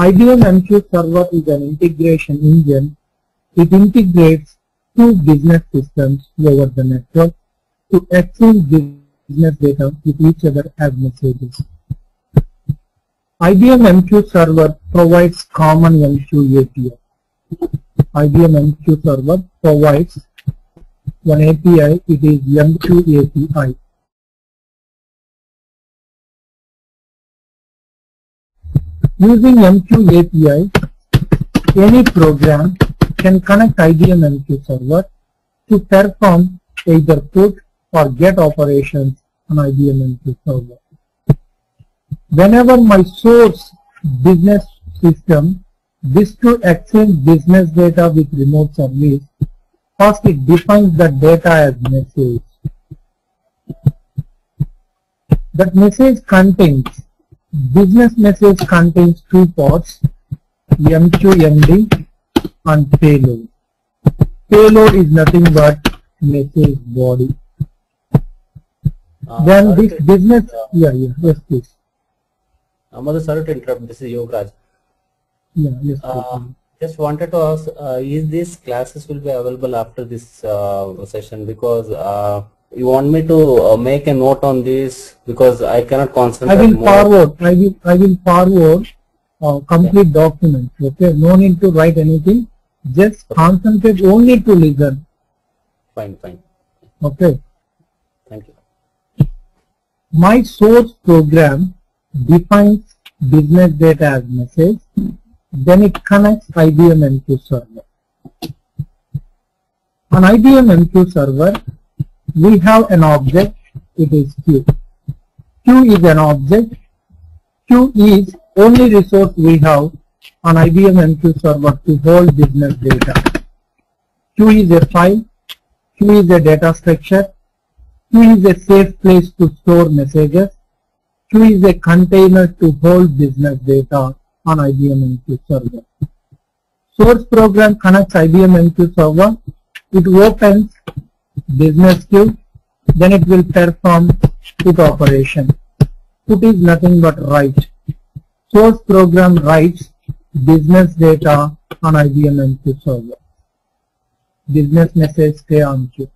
IBM MQ server is an integration engine. It integrates two business systems over the network to exchange business data with each other as messages. IBM MQ server provides common MQ API. IBM MQ server provides one API, it is MQ API. Using MQ API, any program can connect IBM MQ server to perform either put or get operations on IBM MQ server. Whenever my source business system wish to exchange business data with remote service, first it defines the data as message. That message contains business message contains two parts, MQMD and payload. Payload is nothing but message body. Uh, Then this business, uh, yeah, yeah, yes please. Madhu, sorry to interrupt. This is Yogaraj. Yeah, yes Uh, please. just wanted to ask, uh, is these classes will be available after this uh, session? Because uh, you want me to uh, make a note on this because I cannot concentrate. I will more. forward, I will, I will forward uh, complete document, okay? No need to write anything, just concentrate only to listen, Fine, fine. okay? Thank you. My source program defines business data as message, then it connects IBM MQ server. On IBM MQ server, we have an object, it is queue. Queue is an object, queue is only resource we have on IBM MQ server to hold business data. Queue is a file, queue is a data structure, queue is a safe place to store messages. Queue is a container to hold business data on IBM MQ server. Source program connects IBM MQ server. It opens business queue. Then it will perform put operation. Put is nothing but write. Source program writes business data on IBM MQ server. Business message stay on queue.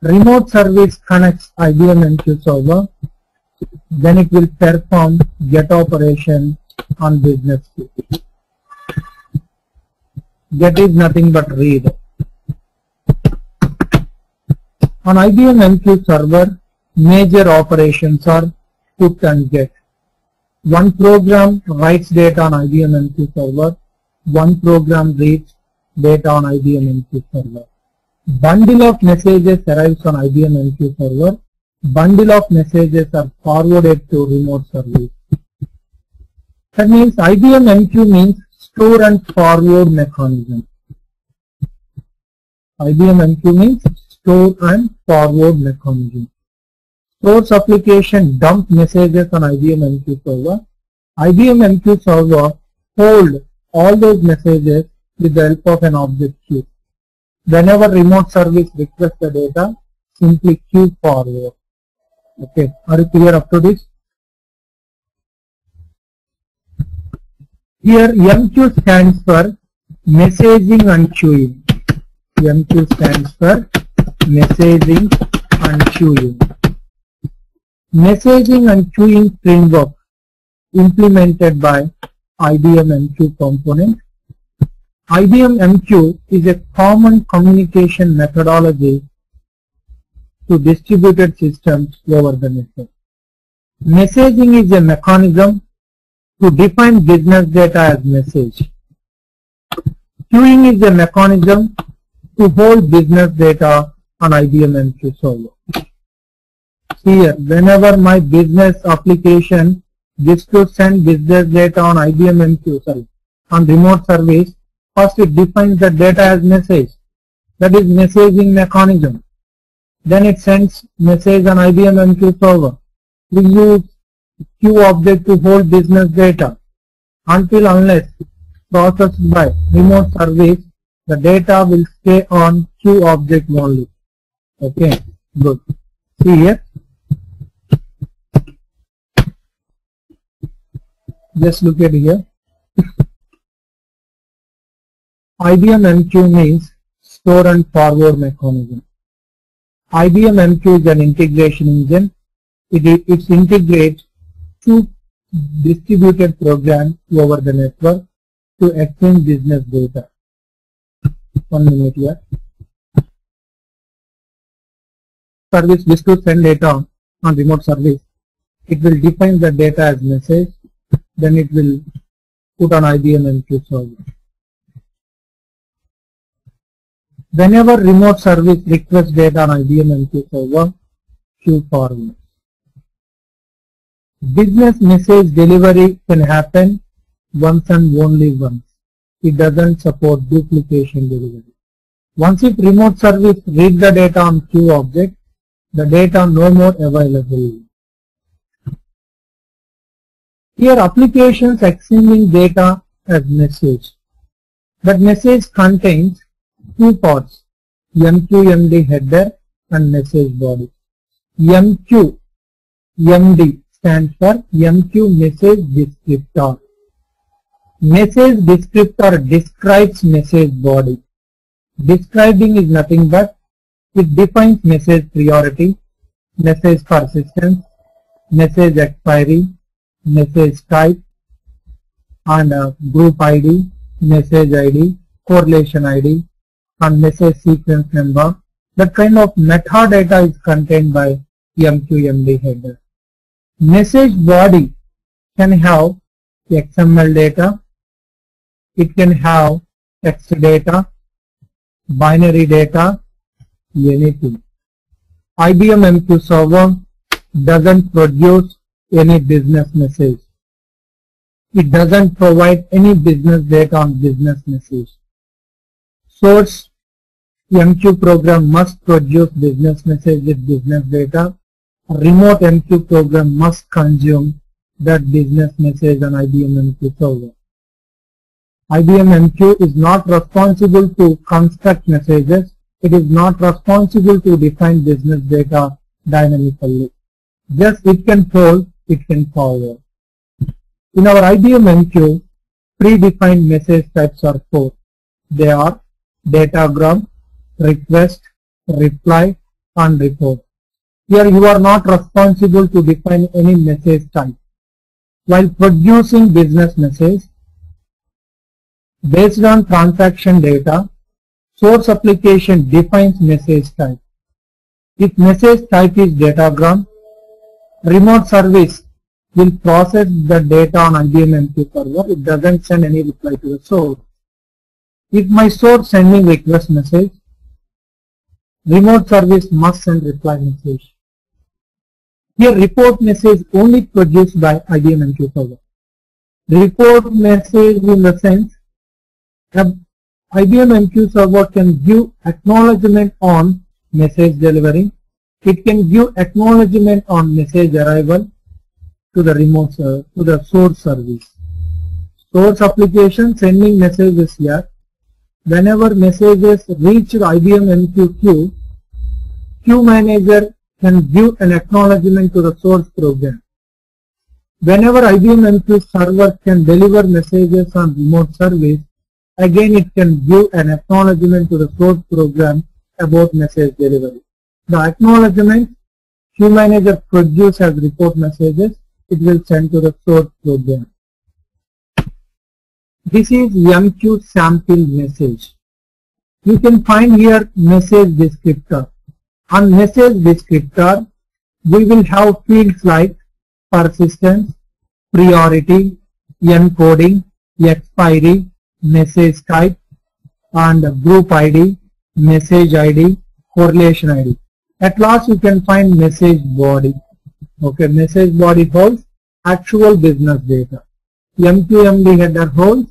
Remote service connects IBM MQ server, then it will perform get operation on business queue. Get is nothing but read. On IBM MQ server, major operations are put and get. One program writes data on IBM MQ server, one program reads data on IBM MQ server bundle of messages arrives on IBM MQ server. Bundle of messages are forwarded to remote service. That means IBM MQ means store and forward mechanism. IBM MQ means store and forward mechanism. Source application dump messages on IBM MQ server. IBM MQ server hold all those messages with the help of an object queue. Whenever remote service requests the data, simply queue forward. Okay, are you clear up to this? Here MQ stands for messaging and queuing. MQ stands for messaging and queuing. Messaging and queuing framework implemented by IBM MQ component IBM MQ is a common communication methodology to distributed systems over the network. Messaging is a mechanism to define business data as message. Queuing is a mechanism to hold business data on IBM MQ server. Here, whenever my business application wishes to send business data on IBM MQ, sorry, on remote service, First it defines the data as message. That is messaging mechanism. Then it sends message on IBM MQ server. We use queue object to hold business data until unless processed by remote service the data will stay on queue object only. Okay, good. See here. Just look at here. IBM MQ means store and forward mechanism. IBM MQ is an integration engine. It, it integrates two distributed programs over the network to exchange business data. One minute here. Service this to send data on remote service. It will define the data as message. Then it will put on IBM MQ server. Whenever remote service requests data on IBM MQ server, queue forward. Business message delivery can happen once and only once. It doesn't support duplication delivery. Once if remote service read the data on queue object, the data no more available. Here applications exchanging data as message. That message contains two parts, MQMD header and message body. MQ, MD stands for MQ message descriptor. Message descriptor describes message body. Describing is nothing but it defines message priority, message persistence, message expiry, message type, and uh, group ID, message ID, correlation ID, and message sequence number. That kind of metadata is contained by MQMD header. Message body can have XML data, it can have text data, binary data, anything. IBM MQ server doesn't produce any business message. It doesn't provide any business data on business message. Source MQ program must produce business message with business data. Remote MQ program must consume that business message on IBM MQ server. IBM MQ is not responsible to construct messages. It is not responsible to define business data dynamically. Just it can hold, it can forward. In our IBM MQ, predefined message types are four. They are datagram, request, reply, and report. Here you are not responsible to define any message type. While producing business message, based on transaction data, source application defines message type. If message type is datagram, remote service will process the data on IBM server. It doesn't send any reply to the source. If my source sending request message, remote service must send reply message. Here report message only produced by IBM MQ server. Report message in the sense the IBM MQ server can give acknowledgement on message delivery. It can give acknowledgement on message arrival to the remote to the source service. Source application sending messages here whenever messages reach IBM MQ queue, queue manager can give an acknowledgement to the source program. Whenever IBM MQ server can deliver messages on remote service, again it can give an acknowledgement to the source program about message delivery. The acknowledgement queue manager produce as report messages, it will send to the source program. This is MQ sample message. You can find here message descriptor. On message descriptor, we will have fields like persistence, priority, encoding, expiry, message type, and group ID, message ID, correlation ID. At last, you can find message body. Okay, message body holds actual business data. MQMD header holds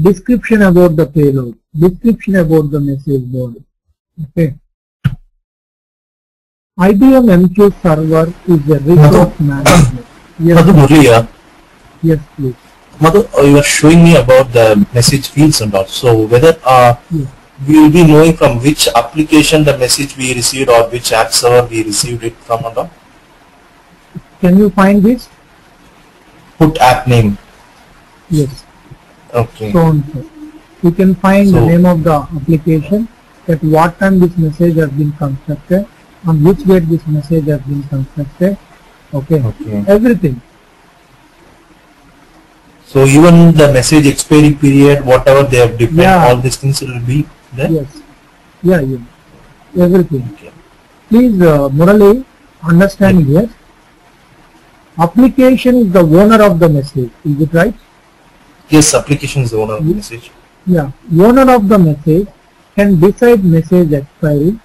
description about the payload, description about the message body. Okay. IBM MQ server is a resource management. Yes, yes, please. Madhu, uh, you are showing me about the message fields and all. So whether uh, Yes. we will be knowing from which application the message we received or which app server we received it from and all. Can you find this? Put app name. Yes. Okay. so so. You can find the name of the application, at what time this message has been constructed, on which date this message has been constructed, okay, Okay. everything. So even the message expiry period, whatever they have defined, Yeah. all these things will be there. Yes, yeah, yeah, everything. Okay. Please, uh, Murali, understand here. Application is the owner of the message. Is it right? Yes, application is the owner of the message. Yeah. Owner of the message can decide message expiry.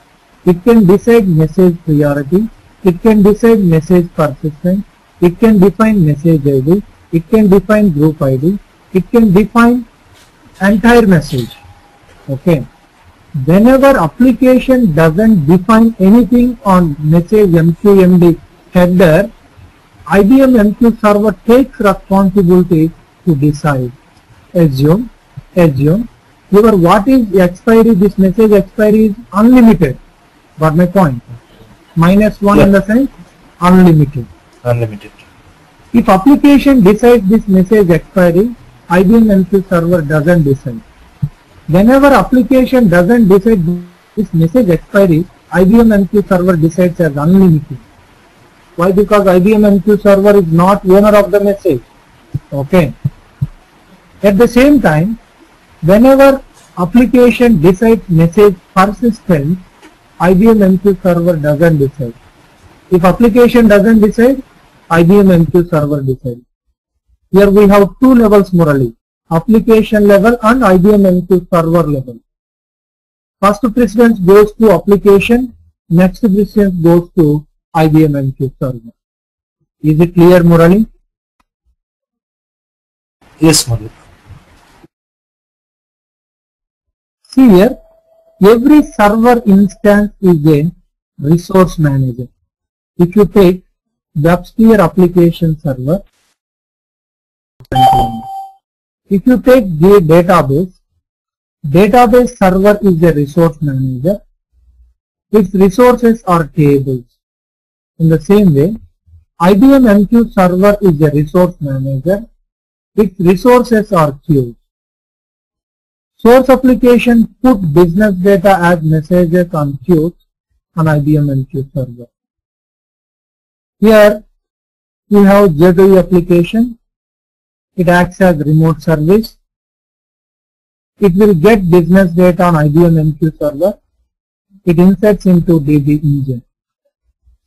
It can decide message priority. It can decide message persistence. It can define message ID. It can define group ID. It can define entire message. Okay. Whenever application doesn't define anything on message MQMD header, IBM MQ server takes responsibility to decide. Assume, assume, your what is expiry, this message expiry is unlimited. Got my point? Minus 1 in the sense, unlimited. Unlimited. If application decides this message expiry, IBM MQ server doesn't decide. Whenever application doesn't decide this message expiry, IBM MQ server decides as unlimited. Why? Because IBM MQ server is not owner of the message. Okay. At the same time, whenever application decides message persistence, IBM MQ server doesn't decide. If application doesn't decide, IBM MQ server design. Here we have two levels Murali, application level and IBM MQ server level. First precedence goes to application, next precedence goes to IBM MQ server. Is it clear Murali? Yes, Madhu. See here, every server instance is a resource manager. If you take WebSphere application server, if you take the database, database server is a resource manager. Its resources are tables. In the same way, IBM MQ server is a resource manager. Its resources are queues. Source application put business data as messages on queues on IBM MQ server. Here we have J2EE application. It acts as remote service. It will get business data on IBM MQ server. It inserts into DB engine.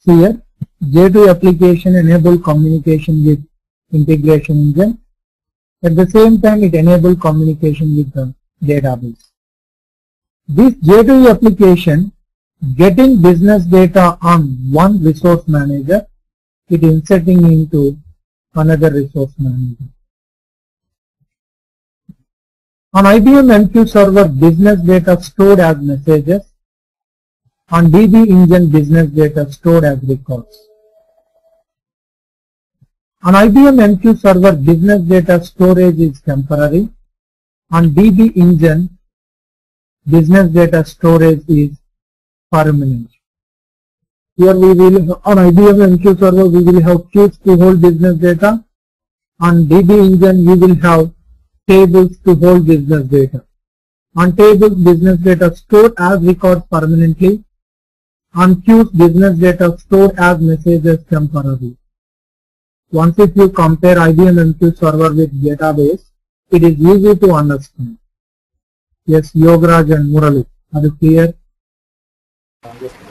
Here, J2EE application enable communication with integration engine. At the same time, it enable communication with the database. This J2EE application getting business data on one resource manager, it inserting into another resource manager. On IBM MQ server, business data stored as messages. On DB engine, business data stored as records. On IBM MQ server, business data storage is temporary. On DB engine, business data storage is permanent. Here we will, on IBM MQ server, we will have queues to hold business data. On DB engine, we will have tables to hold business data. On tables, business data stored as records permanently. On queues, business data stored as messages temporarily. Once if you compare IBM MQ server with database, it is easy to understand. Yes, Yogaraj and Murali, are you clear?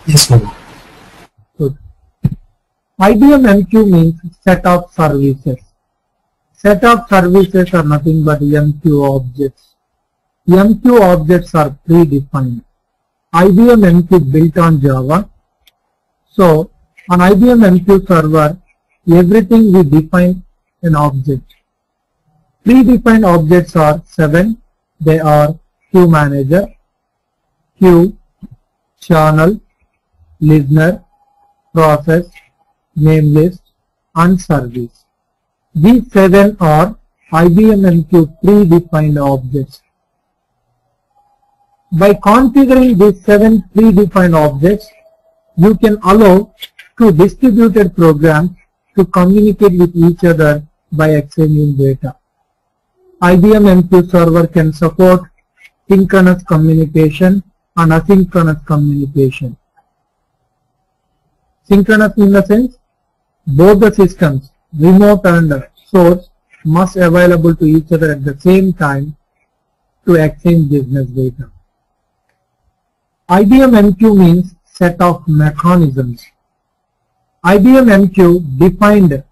Yes, Madhu. IBM MQ means set of services. Set of services are nothing but MQ objects. MQ objects are predefined. IBM MQ built on Java. So, on IBM MQ server, everything we define an object. Predefined objects are seven. They are queue manager, queue, channel, listener, process, name list, and service. These seven are IBM MQ predefined objects. By configuring these seven predefined objects, you can allow two distributed programs to communicate with each other by exchanging data. IBM MQ server can support synchronous communication and asynchronous communication. Synchronous in the sense, both the systems, remote and source, must available to each other at the same time to exchange business data. IBM MQ means set of mechanisms. IBM MQ defined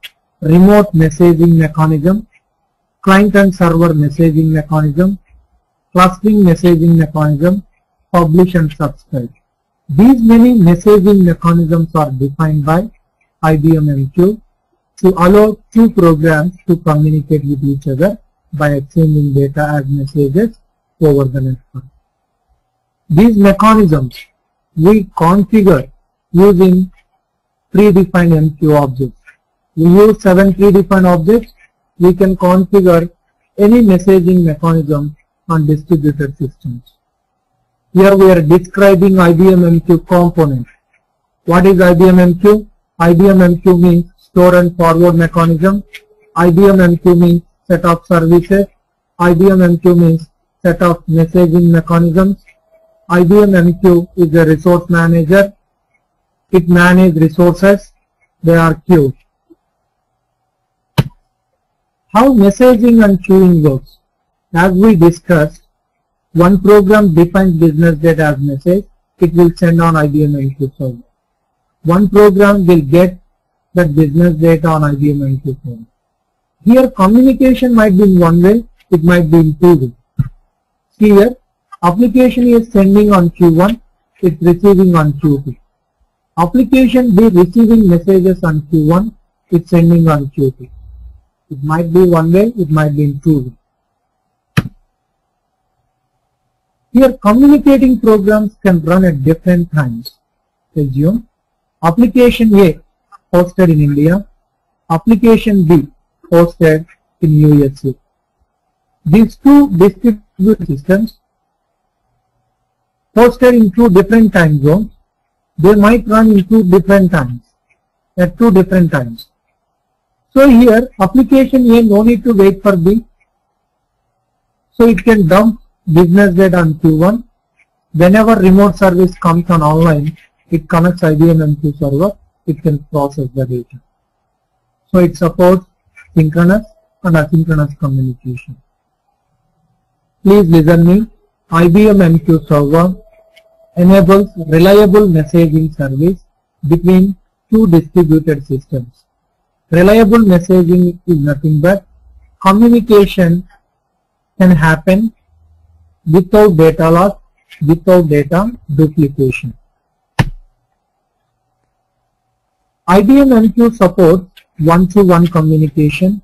remote messaging mechanism, client and server messaging mechanism, clustering messaging mechanism, publish and subscribe. These many messaging mechanisms are defined by IBM MQ to allow two programs to communicate with each other by exchanging data as messages over the network. These mechanisms we configure using predefined MQ objects. We use seven predefined objects. We can configure any messaging mechanism on distributed systems. Here we are describing IBM MQ components. What is IBM MQ? IBM MQ means store and forward mechanism. IBM MQ means set of services. IBM MQ means set of messaging mechanisms. IBM MQ is a resource manager. It manages resources. They are queued. How messaging and queuing works? As we discussed, one program defines business data as message. It will send on IBM MQ server. One program will get that business data on IBM MQ server. Here communication might be in one way, it might be in two ways. Here, application is sending on Q1, it's receiving on Q2. Application B receiving messages on Q1, it's sending on Q2. It might be one way, it might be in two ways. Here communicating programs can run at different times. Assume application A hosted in India, application B hosted in USA. These two distributed systems hosted in two different time zones, they might run in two different times, at two different times. So here application A no need to wait for B. So it can dump business data on Q1. Whenever remote service comes on online, it connects IBM MQ server, it can process the data. So it supports synchronous and asynchronous communication. Please listen me. IBM MQ server enables reliable messaging service between two distributed systems. Reliable messaging is nothing but communication can happen without data loss, without data duplication. IBM MQ supports one-to-one communication,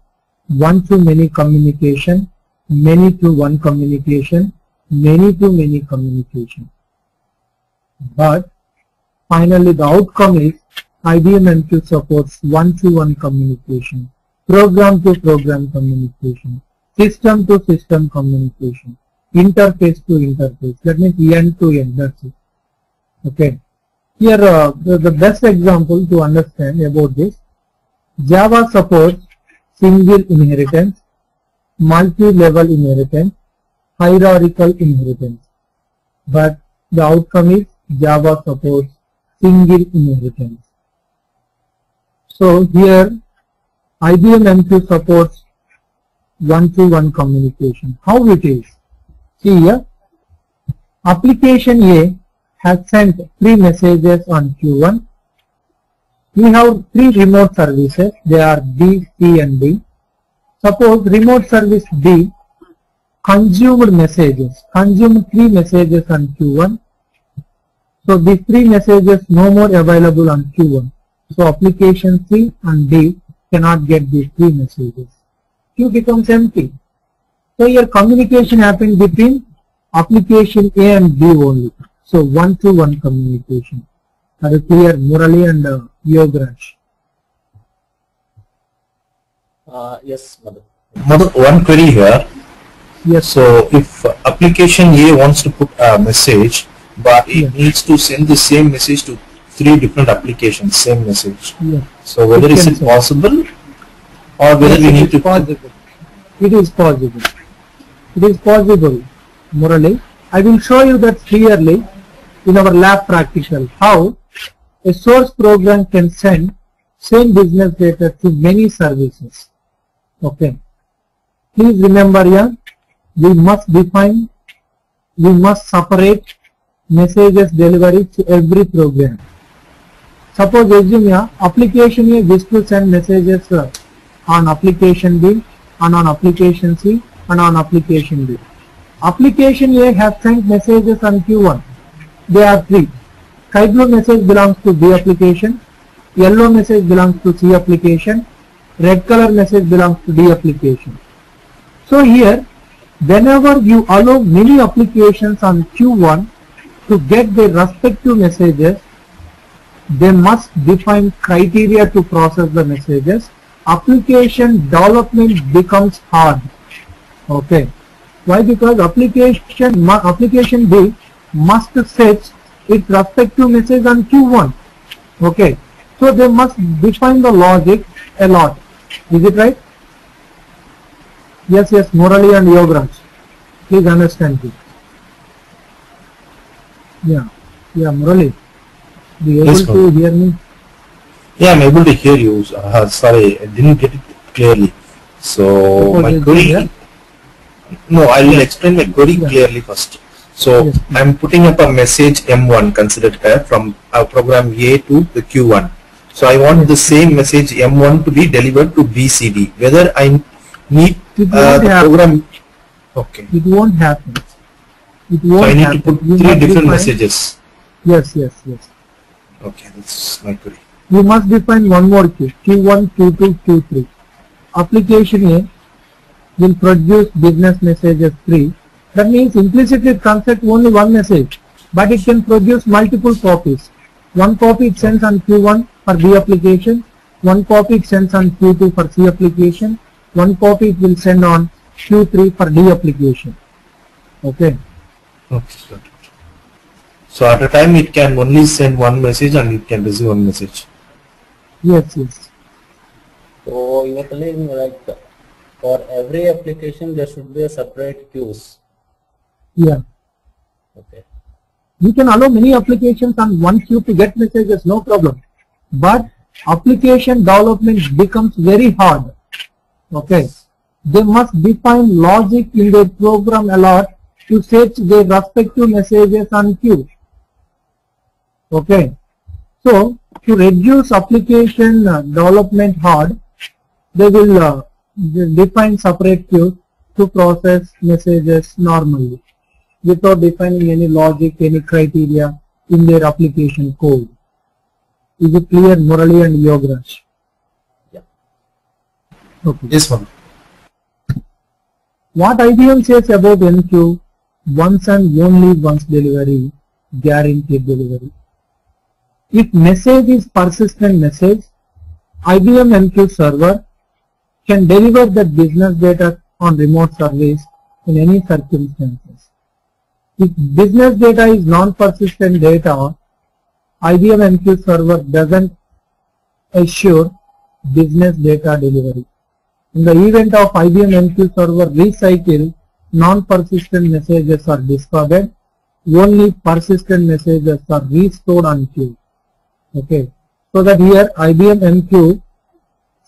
one-to-many communication, many-to-one communication, many-to-many communication. But finally the outcome is IBM MQ supports one-to-one communication, program-to-program communication, system-to-system communication, interface-to-interface. That means end-to-end. That's it. Okay. Here uh, the, the best example to understand about this, Java supports single inheritance, multi-level inheritance, hierarchical inheritance. But the outcome is Java supports single inheritance. So here IBM MQ supports one-to-one communication. How it is? See here, application A has sent three messages on Q1. We have three remote services. They are B, C and D. Suppose remote service D consumed messages, consumed three messages on Q1. So these three messages no more available on Q1. So application C and D cannot get these three messages. Queue becomes empty. So your communication happened between application A and B only. So one-to-one communication. Are you clear, Murali and uh, Yogaraj? Uh, yes, Madhu. Madhu, one query here. Yes, So if application A wants to put a message, but it Yeah. needs to send the same message to three different applications, same message. yeah. So whether It is it possible or whether Yes, we need to possible. It is possible. It is possible, Murali. I will show you that clearly in our lab practical how a source program can send same business data to many services. Okay. Please remember here, we must define, we must separate messages delivery to every program. Suppose assume here, application A wish to send messages uh, on application B and on application C and on application B. Application A has sent messages on Q1. They are three. Sky blue message belongs to B application, yellow message belongs to C application, red color message belongs to D application. So here, whenever you allow many applications on Q1 to get their respective messages, they must define criteria to process the messages. Application development becomes hard. Okay. Why? Because application application B must set its respective message on Q1. Okay. So they must define the logic a lot. Is it right? Yes, yes, Murali and Yogaraj. Please understand this. Yeah, yeah, Murali. Be able Yes, to ma'am. hear me? Yeah, I'm able to hear you. Uh, sorry, I didn't get it clearly. So Suppose my you query. No, I will Yeah. explain query Yeah. clearly first. So Yes. I'm putting up a message M1 considered here from our program A to the Q1. So I want the same message M1 to be delivered to BCD. Whether I need It uh, the happen. program. Okay. It won't happen. It So won't I need happen. to put You three different messages. Yes, yes, yes. Okay, that's my query. You must define one more key, Q1, Q2, Q3. Application A will produce business messages 3. That means implicitly it consists only one message, but it can produce multiple copies. One copy it sends on Q1 for B application, one copy it sends on Q2 for C application, one copy it will send on Q3 for D application. Okay. Okay. So at a time it can only send one message and it can receive one message. Yes, yes. So you are telling like for every application there should be a separate queues. Yeah. Okay. You can allow many applications on one queue to get messages, no problem. But application development becomes very hard. Okay. They must define logic in their program a lot to set their respective messages on queue. Okay. So, to reduce application uh, development hard, they will uh, define separate queues to process messages normally without defining any logic, any criteria in their application code. Is it clear, Murali and Yogaraj? Yeah. Okay. Yes, ma'am. What IBM says about MQ, once and only once delivery, guaranteed delivery. If message is persistent message, IBM MQ server can deliver that business data on remote service in any circumstances. If business data is non-persistent data, IBM MQ server doesn't assure business data delivery. In the event of IBM MQ server recycle, non-persistent messages are discarded, only persistent messages are restored on queue. Okay. So that here IBM MQ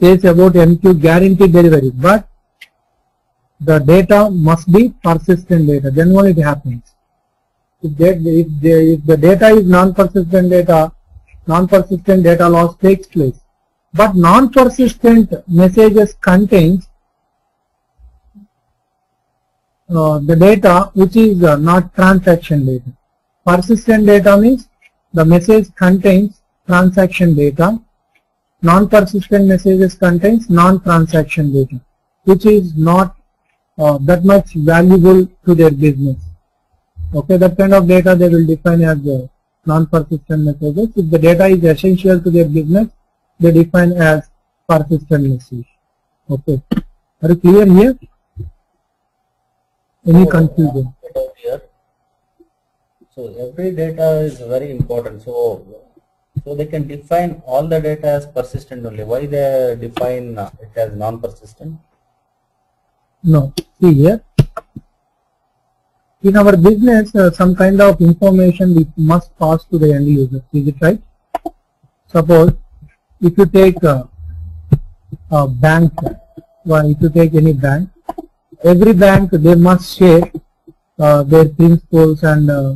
says about MQ guaranteed delivery, but the data must be persistent data, then only it happens. If, that, if, the, if the data is non-persistent data, non-persistent data loss takes place. But non-persistent messages contains uh, the data which is uh, not transaction data. Persistent data means the message contains transaction data. Non-persistent messages contains non-transaction data, which is not uh, that much valuable to their business. Okay, that kind of data they will define as uh, non-persistent messages. If the data is essential to their business, they define as persistent message. Okay, are you clear here? Any confusion? uh, here. So every data is very important. So so they can define all the data as persistent only. Why they define uh, it as non-persistent? No. See here, in our business, uh, some kind of information we must pass to the end user. Is it right? Suppose if you take a, a bank, well, if you take any bank, every bank they must share uh, their principles and uh,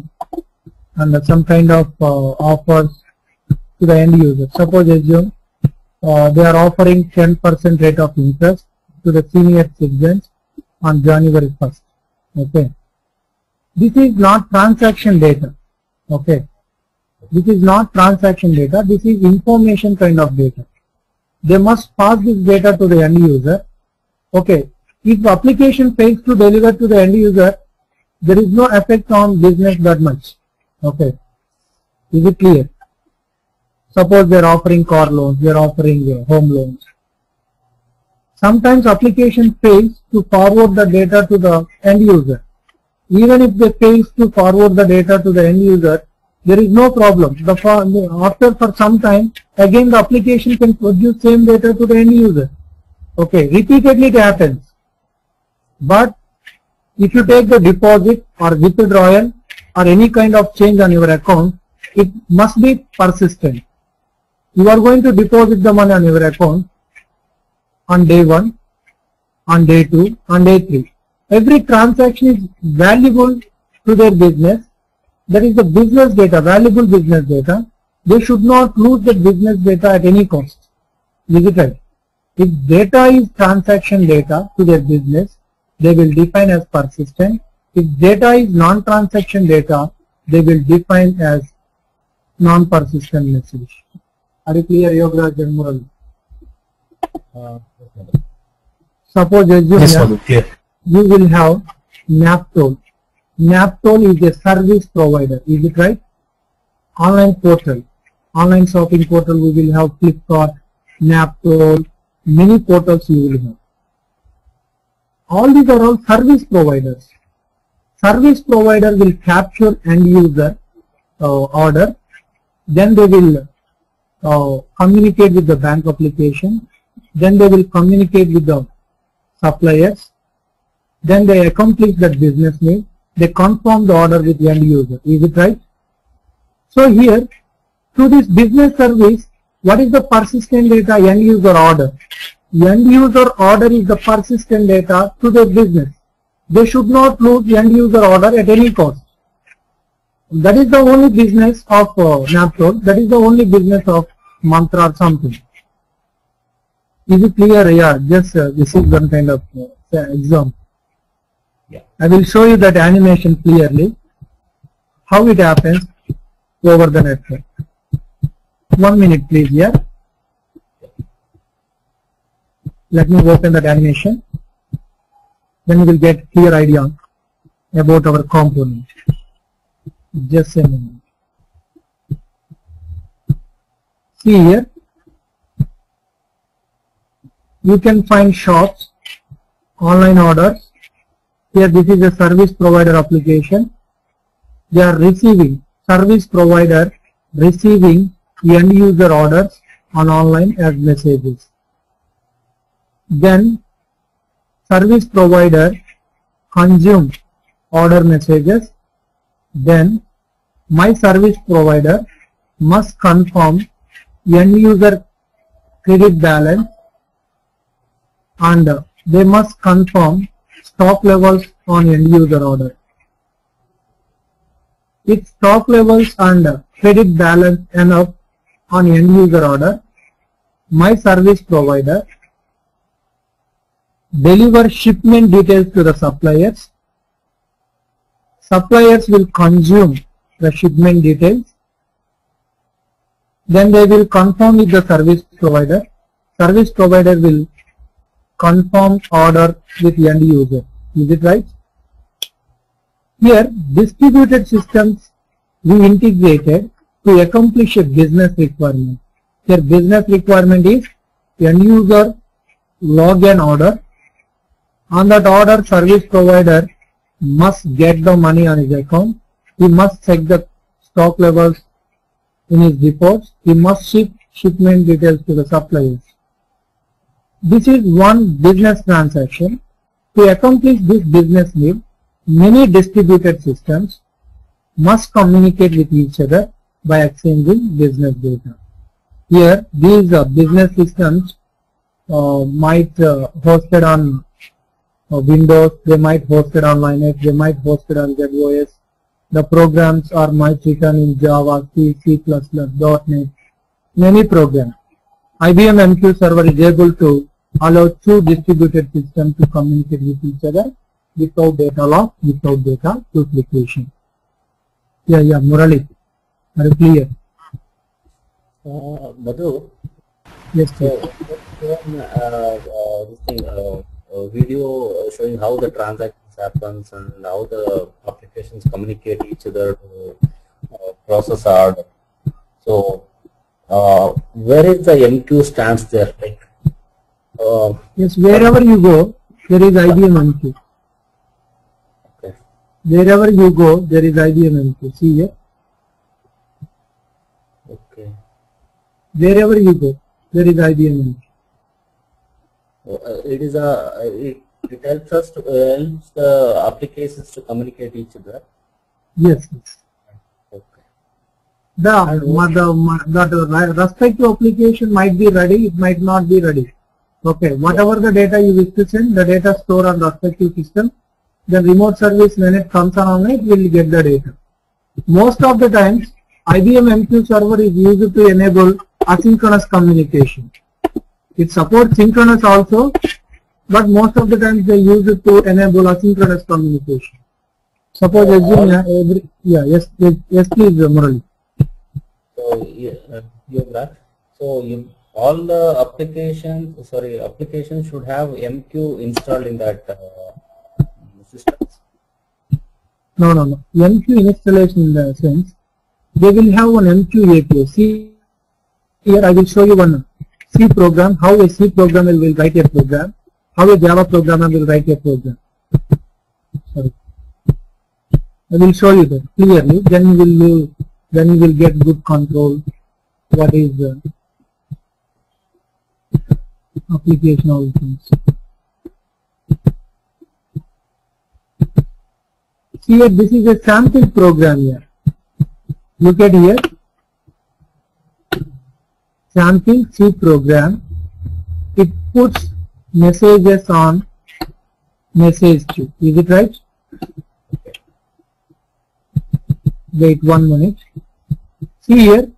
and some kind of uh, offers to the end user. Suppose assume uh, they are offering 10% rate of interest to the senior citizens on January 1st. Okay. This is not transaction data. Okay. This is not transaction data. This is information kind of data. They must pass this data to the end user. Okay. If the application fails to deliver to the end user, there is no effect on business that much. Okay. Is it clear? Suppose they are offering car loans, they are offering uh, home loans. Sometimes application fails to forward the data to the end user. Even if they fail to forward the data to the end user, there is no problem. The after for some time, again the application can produce same data to the end user. Okay, repeatedly it happens. But if you take the deposit or withdrawal or any kind of change on your account, it must be persistent. You are going to deposit the money on your account on day 1, on day 2, on day 3. Every transaction is valuable to their business. That is the business data, valuable business data. They should not lose the business data at any cost. Is it right? If data is transaction data to their business, they will define as persistent. If data is non-transaction data, they will define as non-persistent message. Are you clear, Yogaraj and Mural? Uh, Suppose assume Yes, you will have Naaptol. Naaptol is a service provider, is it right? Online portal, online shopping portal, we will have Flipkart, Naaptol, many portals you will have. All these are all service providers. Service provider will capture end user uh, order, then they will uh, communicate with the bank application, then they will communicate with the suppliers, then they accomplish that business need, they confirm the order with the end user. Is it right? So here, through this business service, what is the persistent data end user order? End user order is the persistent data to the business. They should not lose end user order at any cost. That is the only business of uh. That is the only business of Myntra or something. Is it clear? Yeah, just uh, this is one kind of uh, example. Yeah. I will show you that animation clearly, how it happens over the network. One minute please here. Let me open that animation. Then you will get clear idea about our component. Just a moment. See here, you can find shops, online orders. Here this is a service provider application. They are receiving, service provider receiving end user orders on online as messages. Then service provider consume order messages. Then my service provider must confirm end user credit balance and they must confirm stock levels on end user order. If stock levels and credit balance enough on end user order, my service provider deliver shipment details to the suppliers. Suppliers will consume the shipment details. Then they will confirm with the service provider. Service provider will confirm order with end user. Is it right? Here, distributed systems we integrated to accomplish a business requirement. Their business requirement is end user log an order. On that order, service provider must get the money on his account. He must check the stock levels in his reports. He must ship shipment details to the suppliers. This is one business transaction. To accomplish this business need, many distributed systems must communicate with each other by exchanging business data. Here, these uh, business systems uh, might uh, hosted on uh, Windows, they might hosted on Linux, they might hosted on ZOS. The programs are might written in Java, C, C++, .NET, many programs. IBM MQ server is able to allow two distributed systems to communicate with each other without data loss, without data duplication. Yeah, yeah, Murali, are you clear? Uh, Madhu, Yes, so sir. uh, uh, this thing, uh, uh, video showing how the transactions happens and how the applications communicate each other to uh, process order. So, uh, where is the MQ stands there? Like, uh, Yes, wherever you go, there is IBM MQ. okay. Wherever you go, there is IBM MQ. See here, Okay. wherever you go, there is IBM MQ. Uh, it is a it, it helps us to uh, helps the applications to communicate each other. Yes, yes. Okay. The, the, the respective application might be ready, it might not be ready. Okay, whatever the data you wish to send, the data stored on the respective system, the remote service when it comes on it will get the data. Most of the times, IBM MQ server is used to enable asynchronous communication. It supports synchronous also, but most of the times they use it to enable asynchronous communication. Suppose assume, yeah, every, yeah, yes, yes, yes, please, uh, Murali. So yeah, uh. So you, all the applications, sorry, applications should have MQ installed in that uh, systems. No, no, no. MQ installation in the sense, they will have one MQ API. See, here I will show you one C program, how a C programmer will write a program, how a Java programmer will write a program. Sorry. I will show you that clearly, then you will, then you will get good control what is the application of things. Here, this is a sample program here. Look at here. Sample C program. It puts messages on message queue. Is it right? Wait one minute. See here.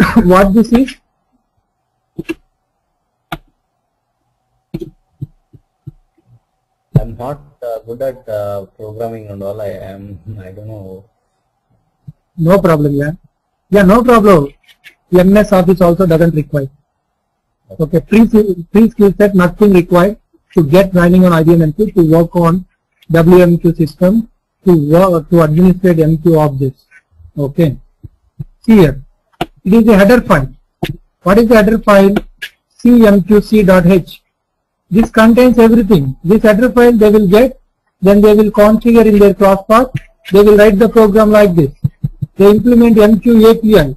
what this is? I'm not uh, good at uh, programming and all. I am. I don't know. No problem, yeah. Yeah, no problem. MS Office also doesn't require. Okay, free, free skill set, nothing required to get running on IBM MQ, to work on WMQ system, to work, to administrate MQ objects. Okay. Here, it is a header file. What is the header file? cmqc.h. This contains everything. This header file they will get, then they will configure in their class path. They will write the program like this. They implement MQ API.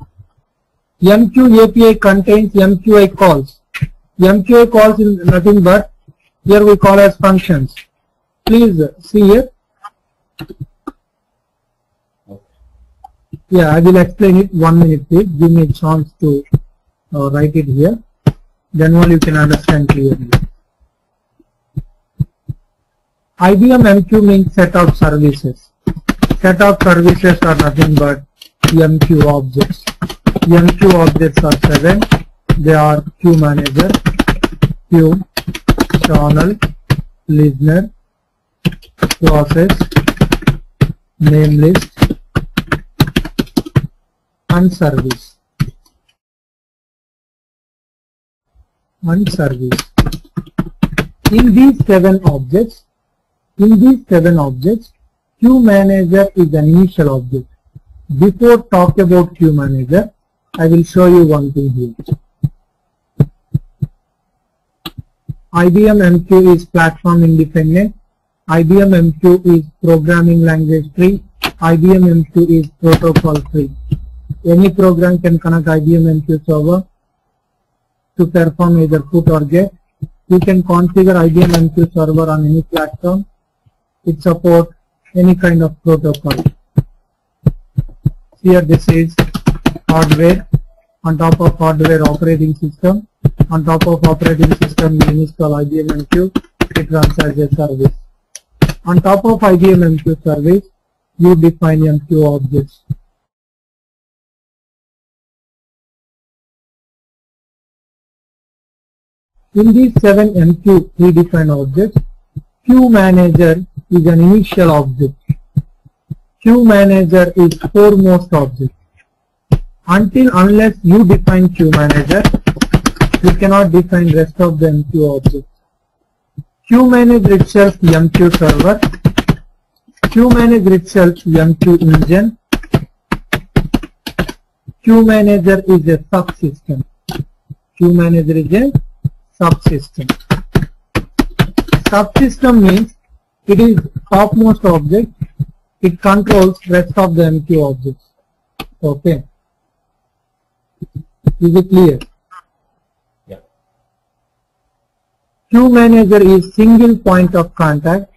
MQ API contains MQI calls. MQI calls is nothing but here we call as functions. Please see here. Yeah, I will explain it. One minute, please. Give me a chance to uh, write it here. Then only you can understand clearly. IBM MQ means set of services. Set of services are nothing but MQ objects. MQ objects are seven. They are queue manager, queue, channel, listener, process, name list, and service. And service. In these seven objects, in these seven objects, queue manager is an initial object. Before talk about queue manager, I will show you one thing here. IBM MQ is platform independent. IBM MQ is programming language free. IBM MQ is protocol free. Any program can connect IBM MQ server to perform either put or get. You can configure IBM MQ server on any platform. It supports any kind of protocol. Here this is hardware. On top of hardware operating system. On top of operating system you install IBM MQ. It runs as a service. On top of IBM MQ service, you define MQ objects. In these seven MQ predefined objects, Queue Manager is an initial object. Queue Manager is foremost object. Until unless you define Queue Manager, you cannot define rest of the MQ objects. Queue Manager itself MQ server, Queue Manager itself MQ engine, Queue Manager is a subsystem. Queue Manager is a subsystem. Subsystem means it is topmost object. It controls rest of the MQ objects. Okay. Is it clear? Yeah. Queue Manager is single point of contact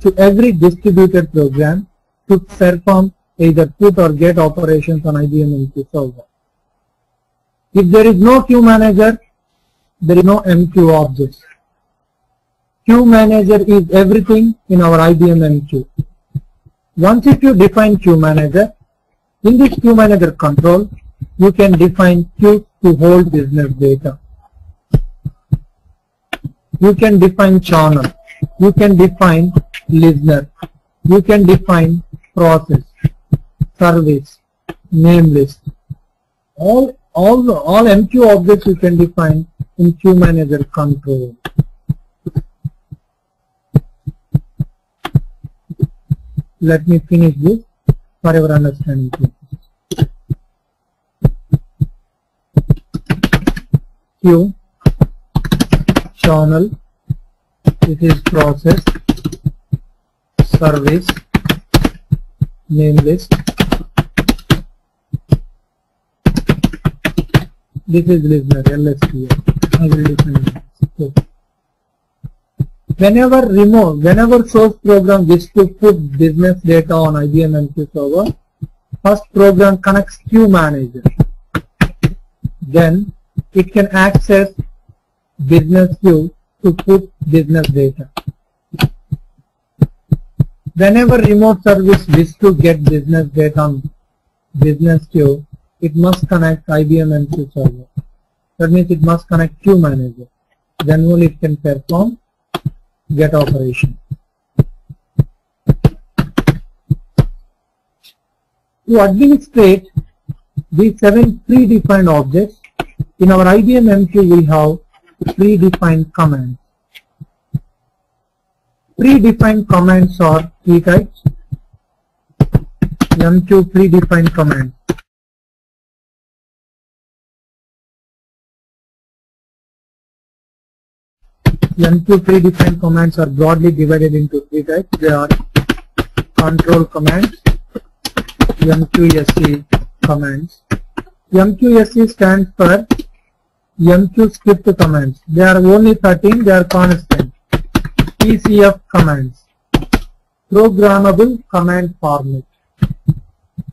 to every distributed program to perform either put or get operations on IBM MQ server. If there is no Queue Manager, there is no MQ objects. Queue Manager is everything in our IBM MQ. Once if you define Queue Manager, in this Queue Manager control, you can define queues to hold business data. You can define channel. You can define listener. You can define process, service, name list. All, all, all MQ objects you can define in Queue Manager control. Let me finish this for your understanding. Queue, channel, this is process, service, name list. This is listener, LSTM. I will define it. Whenever remove, whenever source program wishes to put business data on IBM MQ server, first program connects queue manager. Then it can access business queue to put business data. Whenever remote service wishes to get business data on business queue, it must connect IBM MQ server. That means it must connect queue manager. Then only it can perform get operation. To administrate these seven predefined objects, in our IBM MQ we have predefined commands. Predefined commands are three types. MQ predefined commands. MQ predefined commands are broadly divided into three types. They are control commands, MQSC commands. MQSC stands for MQ script commands. They are only 13, they are constant. PCF commands. Programmable command format.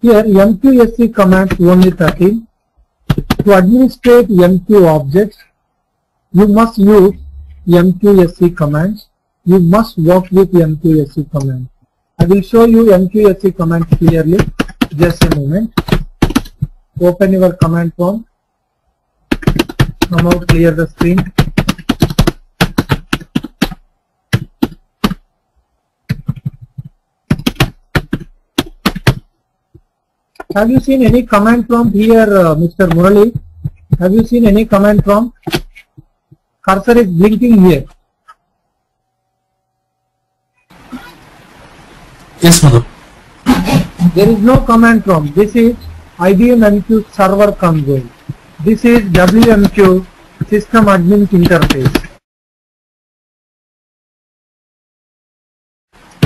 Here MQSC commands only 13. To administrate MQ objects, you must use MQSC commands. You must work with MQSC commands. I will show you MQSC commands clearly. Just a moment. Open your command prompt. Come out, clear the screen. Have you seen any command prompt here, uh, Mr. Murali? Have you seen any command prompt? Cursor is blinking here. Yes, Madhu. There is no command prompt. This is IBM MQ server console. This is WMQ system admin interface.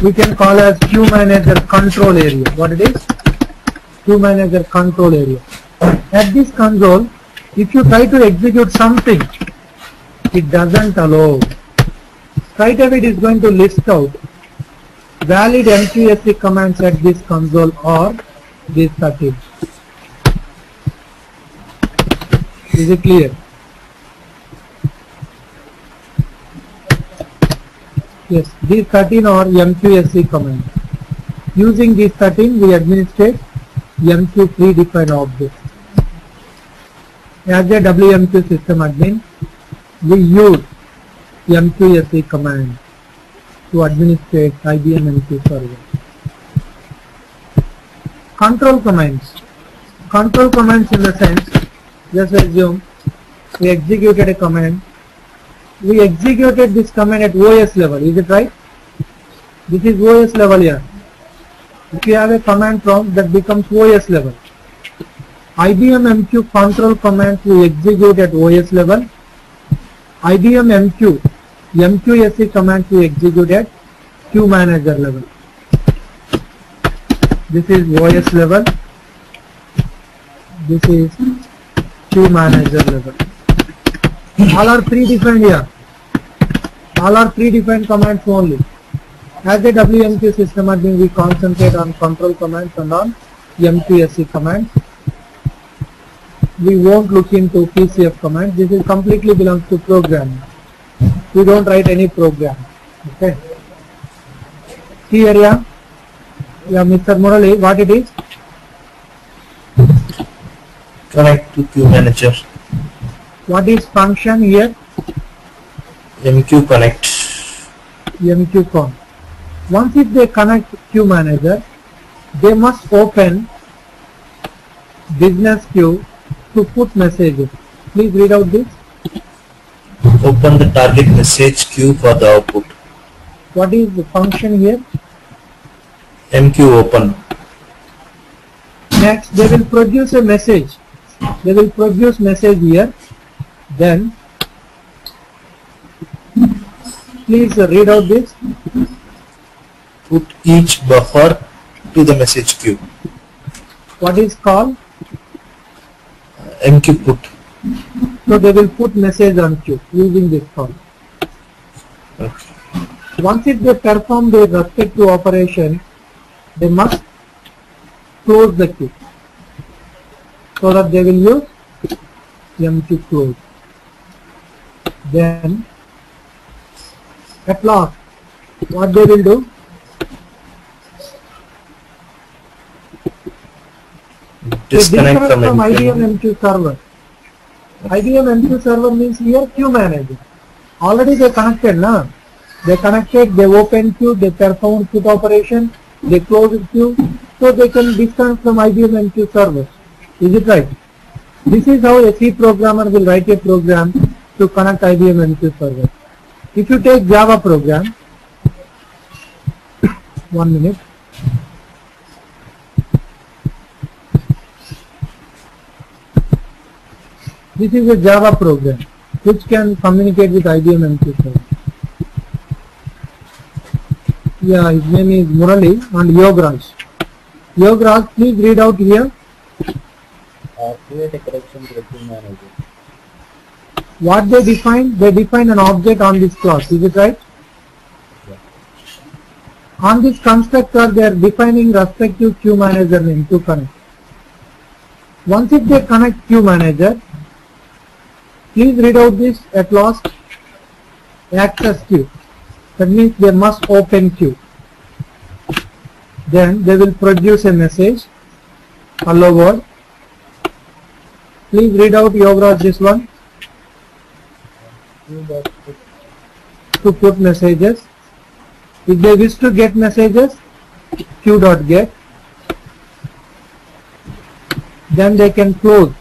We can call as queue manager control area. What it is? Queue manager control area. At this console, if you try to execute something, it doesn't allow. Right away it is going to list out valid MQSC commands at this console or this 13. Is it clear? Yes, these 13 are MQSC commands. Using these 13, we administrate MQ predefined objects. As a WMQ system admin, we use MQSC command to administrate IBM MQ server. Control commands. Control commands in the sense, just assume we executed a command. We executed this command at OS level, is it right? This is OS level here. If you have a command prompt that becomes OS level. IBM MQ control commands we execute at OS level. IBM MQ, MQSC commands we execute at queue manager level. This is OS level. This is queue manager level. All are predefined here. All are predefined commands only. As a WMQ system admin, we concentrate on control commands and on MQSC commands. We won't look into PCF commands. This is completely belongs to programming. We don't write any program. Okay. See area. Yeah, Mr. Murali, what it is? Connect to queue manager. What is function here? MQ connect. MQ con. Once if they connect queue manager, they must open business queue to put messages. Please read out this. Open the target message queue for the output. What is the function here? MQ open. Next, they will produce a message. They will produce message here. Then, please read out this. Put each buffer to the message queue. What is called? Uh, MQ put. So they will put message on queue using this call. Okay. Once if they perform their respective operation, they must close the queue so that they will use MQ close. Then at last, what they will do? Disconnect from from IBM MQ server. IBM MQ server means here queue manager. Already they connected now. They connected, they open queue, they perform queue operation, they close queue, so they can disconnect from IBM MQ server. Is it right? This is how a C programmer will write a program to connect IBM MQ server. If you take Java program, one minute. This is a Java program which can communicate with IBM MQ server. Yeah, his name is Murali and Yogaraj. Yogaraj, please read out here create a connection to the queue manager. what they define. They define an object on this class. Is it right? On this constructor, they are defining respective queue manager name to connect. Once if they connect queue manager, please read out this at last access queue. That means they must open queue. Then they will produce a message. Hello world. Please read out Yogaraj this one dot to put messages. If they wish to get messages, q.get. Then they can close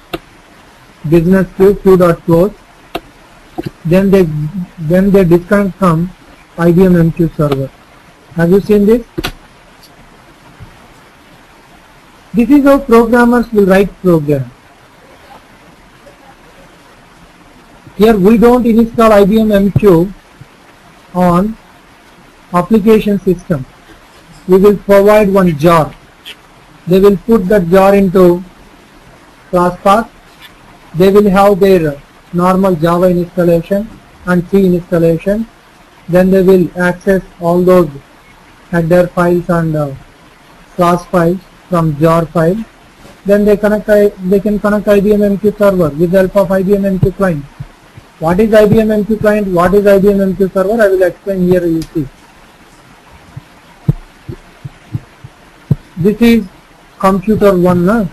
business queue q.close. Then they then they disconnect from IBM MQ server. Have you seen this? This is how programmers will write program. Here we don't install IBM MQ on application system. We will provide one jar. They will put that jar into class path. They will have their normal Java installation and C installation. then they will access all those header files and uh, class files from jar file. Then they connect, they can connect IBM MQ server with the help of IBM MQ client. What is IBM MQ client? What is IBM MQ server? I will explain here you see. This is computer one, na?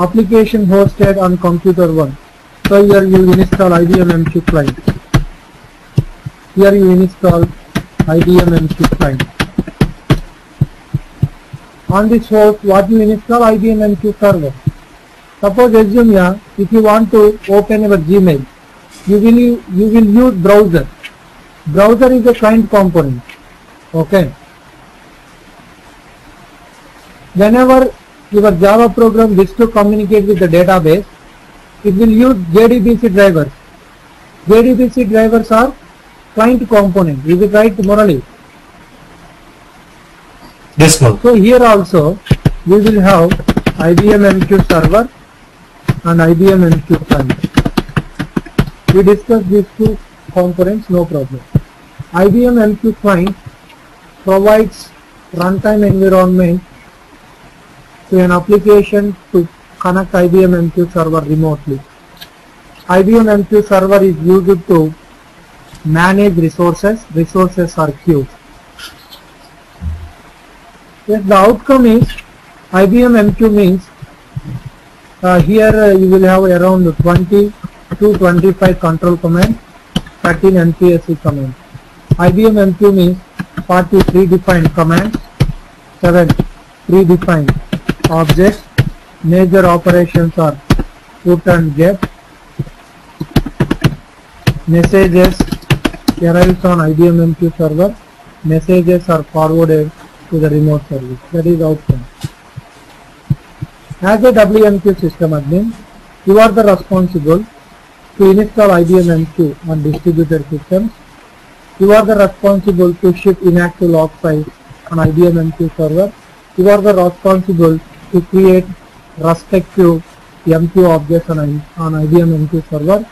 application hosted on computer one. So here you install IBM MQ client. Here you install IBM MQ client. On this host, what you install IBM MQ server. Suppose assume yeah, if you want to open your Gmail, you will you will use browser. Browser is a client component. Okay. Whenever your Java program wishes to communicate with the database, it will use JDBC drivers. JDBC drivers are client component. Is it right, Murali? Yes, ma'am. So here also we will have IBM MQ server and IBM MQ client. We discussed these two components, no problem. IBM MQ provides runtime environment to an application to connect IBM MQ server remotely. IBM MQ server is used to manage resources. Resources are queues. Yes, the outcome is IBM MQ means uh, here uh, you will have around 20 to 25 control command, 13 MQSC command. IBM MQ means 40 predefined commands, 7 predefined objects. Major operations are put and get. Messages arrives on IBM MQ server. Messages are forwarded to the remote service. That is outcome. As a WMQ system admin, you are the responsible to install IBM MQ on distributed systems. You are the responsible to ship inactive log files on IBM MQ server. You are the responsible to create respective MQ objects on, on IBM MQ server.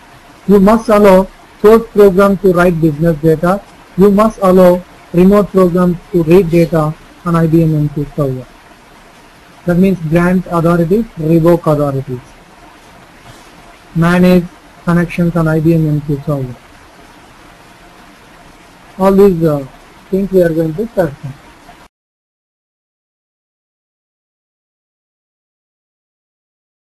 You must allow source program to write business data. You must allow remote program to read data on IBM MQ server. That means grant authorities, revoke authorities. Manage connections on IBM MQ server. All these uh, things we are going to perform.